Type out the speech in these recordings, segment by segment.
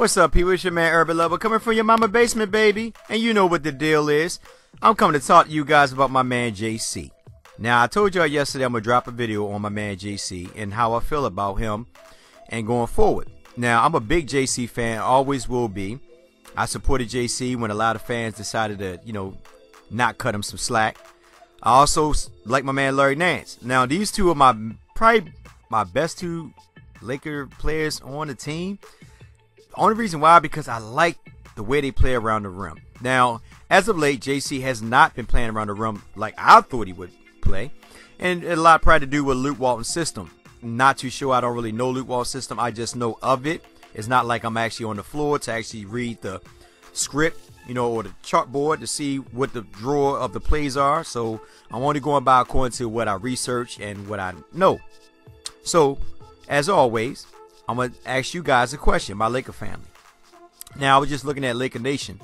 What's up, people? It's your man Urban Lover coming from your mama basement, baby. And you know what the deal is. I'm coming to talk to you guys about my man JC. Now, I told y'all yesterday I'm going to drop a video on my man JC and how I feel about him and going forward. Now, I'm a big JC fan, always will be. I supported JC when a lot of fans decided to, you know, not cut him some slack. I also like my man Larry Nance. Now, these two are my probably my best two Laker players on the team. Only reason why because I like the way they play around the rim. Now, as of late, JC has not been playing around the rim like I thought he would play, and a lot probably to do with Luke Walton's system. Not too sure. I don't really know Luke Walton's system. I just know of it. It's not like I'm actually on the floor to actually read the script, you know, or the chalkboard to see what the draw of the plays are. So I'm only going by according to what I research and what I know. So, as always, I'm gonna ask you guys a question, my Laker family. Now, I was just looking at Laker Nation,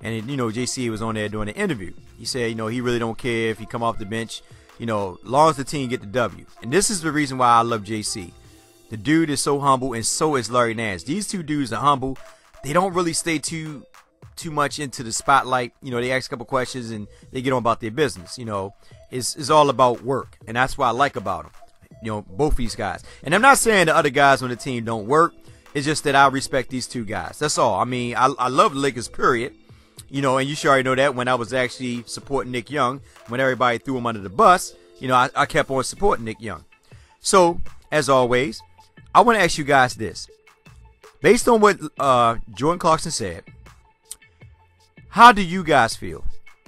and you know, JC was on there doing an interview. He said, you know, he really don't care if he come off the bench, you know, long as the team get the W. And this is the reason why I love JC. The dude is so humble, and so is Larry Nance. These two dudes are humble. They don't really stay too too much into the spotlight. You know, they ask a couple questions and they get on about their business. You know, it's, it's all about work, and that's what I like about them you know, both these guys. And I'm not saying the other guys on the team don't work. It's just that I respect these two guys. That's all. I mean, I, I love the Lakers, period. You know, and you should already know that when I was actually supporting Nick Young, when everybody threw him under the bus, you know, I, I kept on supporting Nick Young. So, as always, I want to ask you guys this. Based on what uh, Jordan Clarkson said, how do you guys feel?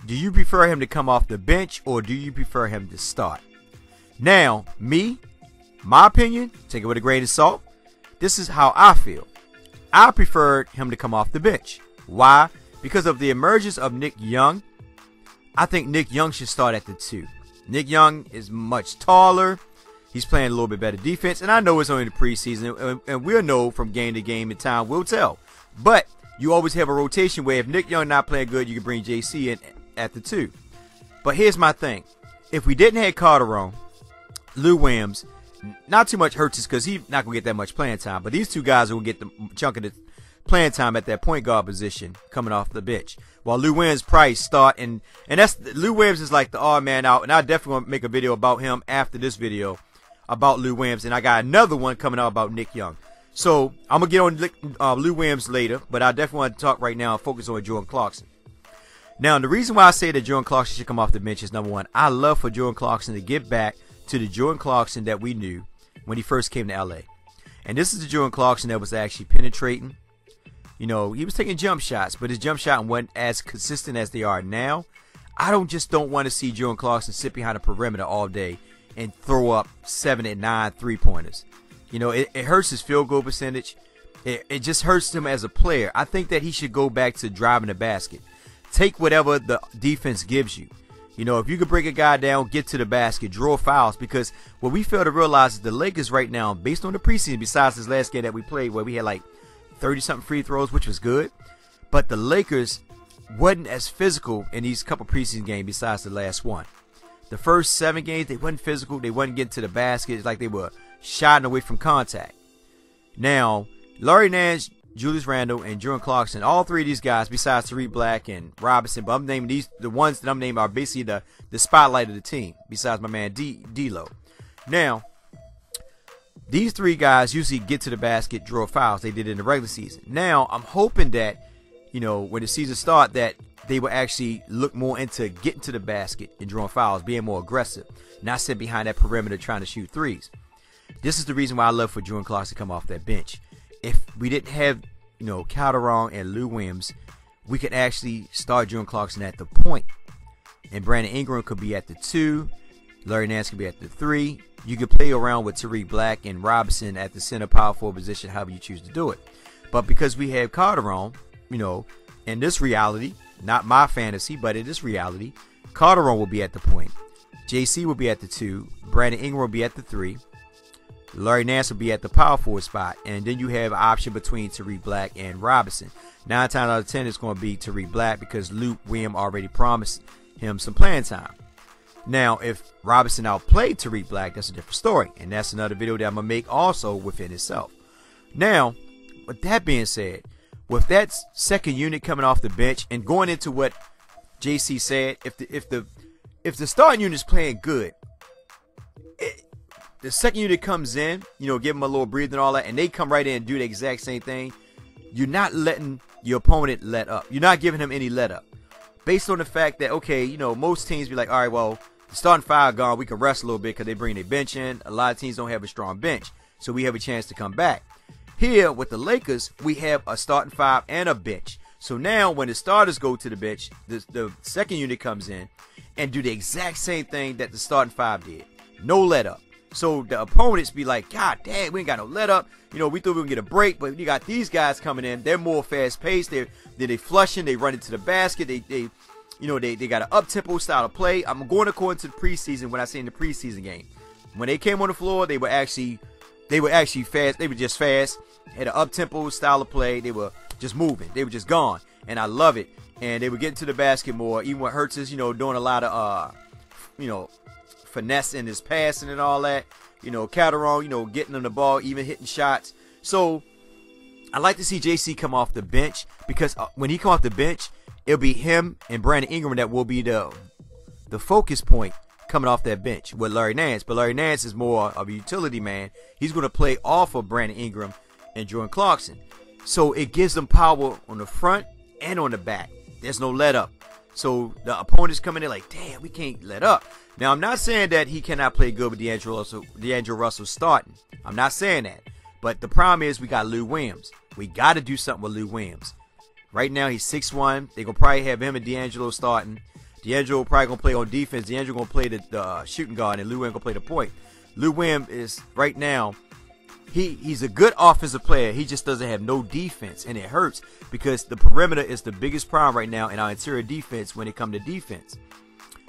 Do you prefer him to come off the bench or do you prefer him to start? Now, me, my opinion, take it with a grain of salt. This is how I feel. I preferred him to come off the bench. Why? Because of the emergence of Nick Young. I think Nick Young should start at the two. Nick Young is much taller. He's playing a little bit better defense, and I know it's only the preseason, and we'll know from game to game and time. We'll tell. But you always have a rotation where if Nick Young not playing good, you can bring JC in at the two. But here's my thing: if we didn't have Calderon, Lou Williams, not too much hurts us because he's not gonna get that much playing time. But these two guys will get the chunk of the playing time at that point guard position coming off the bench. While Lou Williams Price start and and that's Lou Williams is like the odd man out, and I definitely want to make a video about him after this video about Lou Williams, and I got another one coming out about Nick Young. So I'm gonna get on uh, Lou Williams later, but I definitely want to talk right now and focus on Jordan Clarkson. Now, the reason why I say that Jordan Clarkson should come off the bench is number one, I love for Jordan Clarkson to get back to the Jordan Clarkson that we knew when he first came to LA. And this is the Jordan Clarkson that was actually penetrating. You know, he was taking jump shots, but his jump shot wasn't as consistent as they are now. I don't just don't want to see Jordan Clarkson sit behind a perimeter all day and throw up seven and nine three pointers. You know, it, it hurts his field goal percentage. It, it just hurts him as a player. I think that he should go back to driving the basket. Take whatever the defense gives you. You know, if you could break a guy down, get to the basket, draw fouls, because what we fail to realize is the Lakers right now, based on the preseason, besides this last game that we played where we had like 30 something free throws, which was good, but the Lakers wasn't as physical in these couple preseason games besides the last one. The first seven games, they wasn't physical, they wasn't getting to the basket, it's like they were shotting away from contact. Now, Larry Nance Julius Randle, and Jordan Clarkson. All three of these guys, besides Tarik Black and Robinson, but I'm naming these the ones that I'm naming are basically the the spotlight of the team. Besides my man D D'Lo. Now, these three guys usually get to the basket, draw fouls. They did in the regular season. Now, I'm hoping that you know when the season start that they will actually look more into getting to the basket and drawing fouls, being more aggressive, not sit behind that perimeter trying to shoot threes. This is the reason why I love for Jordan Clarkson to come off that bench if we didn't have, you know, Calderon and Lou Williams, we could actually start Jordan Clarkson at the. And Brandon Ingram could be at the two. Larry Nance could be at the three. You could play around with Tarik Black and Robinson at the center power forward position, however you choose to do it. But because we have Calderon, you know, in this reality, not my fantasy, but in this reality, Calderon will be at the point. JC will be at the two. Brandon Ingram will be at the three. Larry Nance will be at the power forward spot, and then you have an option between Tarik Black and Robinson. Nine times out of ten, it's going to be Tarik Black because Luke William already promised him some playing time. Now, if Robinson outplayed Tarik Black, that's a different story, and that's another video that I'm gonna make also within itself. Now, with that being said, with that second unit coming off the bench and going into what JC said, if the if the if the starting unit is playing good, the second unit comes in, you know, give them a little breather and all that, and they come right in and do the exact same thing. You're not letting your opponent let up. You're not giving him any let up. Based on the fact that, okay, you know, most teams be like, all right, well, the starting five gone, we can rest a little bit because they bring their bench in. A lot of teams don't have a strong bench, so we have a chance to come back. Here with the Lakers, we have a starting five and a bench. So now when the starters go to the bench, the, the second unit comes in and do the exact same thing that the starting five did. No let up. So the opponents be like, God damn, we ain't got no let up. You know, we thought we would get a break, but you got these guys coming in. They're more fast paced. They're, they're they flushing. They run into the basket. They, they you know, they, they got an up tempo style of play. I'm going according to the preseason when I say in the preseason game. When they came on the floor, they were actually they were actually fast. They were just fast. Had an up tempo style of play. They were just moving. They were just gone. And I love it. And they were getting to the basket more. Even when Huertas is, you know, doing a lot of uh you know, finesse in his passing and all that. You know, Calderon, you know, getting on the ball, even hitting shots. So I like to see JC come off the bench because uh, when he come off the bench, it'll be him and Brandon Ingram that will be the the focus point coming off that bench with Larry Nance. But Larry Nance is more of a utility man. He's going to play off of Brandon Ingram and Jordan Clarkson. So it gives them power on the front and on the back. There's no let up. So the opponents coming in like, damn, we can't let up. Now I'm not saying that he cannot play good with D'Angelo Russell, D'Angelo Russell starting. I'm not saying that. But the problem is we got Lou Williams. We got to do something with Lou Williams. Right now he's 6'1". They're gonna probably have him and D'Angelo starting. D'Angelo probably gonna play on defense. D'Angelo gonna play the, the uh, shooting guard, and Lou Williams gonna play the point. Lou Williams is right now. He he's a good offensive player. He just doesn't have no defense, and it hurts because the perimeter is the biggest problem right now in our interior defense when it comes to defense.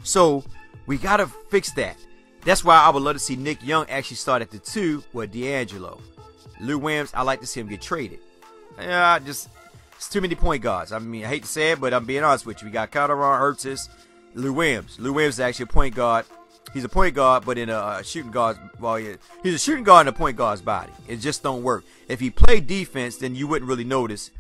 So we gotta fix that. That's why I would love to see Nick Young actually start at the two with D'Angelo. Lou Williams, I like to see him get traded. Yeah, just it's too many point guards. I mean, I hate to say it, but I'm being honest with you. We got Calderon, Huertas, Lou Williams. Lou Williams is actually a point guard. He's a point guard, but in a shooting guard's Well, he's a shooting guard in a point guard's body. It just don't work. If he played defense, then you wouldn't really notice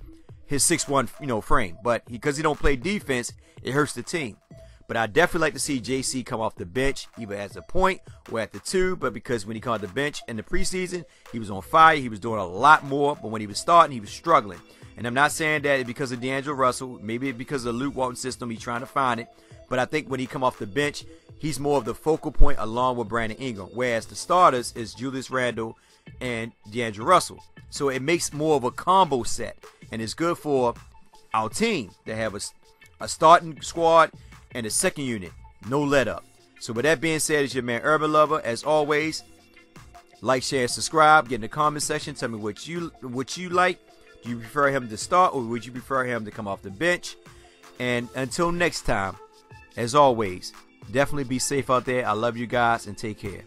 his six one, you know, frame. But because he, he don't play defense, it hurts the team. But I definitely like to see JC come off the bench, either as a point or at the two. But because when he came off the bench in the preseason, he was on fire. He was doing a lot more. But when he was starting, he was struggling. And I'm not saying that because of D'Angelo Russell. Maybe because of the Luke Walton system, he's trying to find it. But I think when he come off the bench, he's more of the focal point along with Brandon Ingram. Whereas the starters is Julius Randle and D'Angelo Russell. So it makes more of a combo set. And it's good for our team to have a, a starting squad and the second unit. No let up. So with that being said, it's your man Urban Lover. As always, like, share, subscribe. Get in the comment section. Tell me what you what you like. Do you prefer him to start or would you prefer him to come off the bench? And until next time, as always, definitely be safe out there. I love you guys and take care.